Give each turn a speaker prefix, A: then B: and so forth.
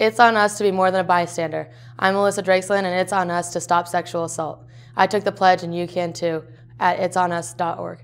A: It's on us to be more than a bystander. I'm Alyssa Drachslin, and it's on us to stop sexual assault. I took the pledge, and you can too, at itsonus.org.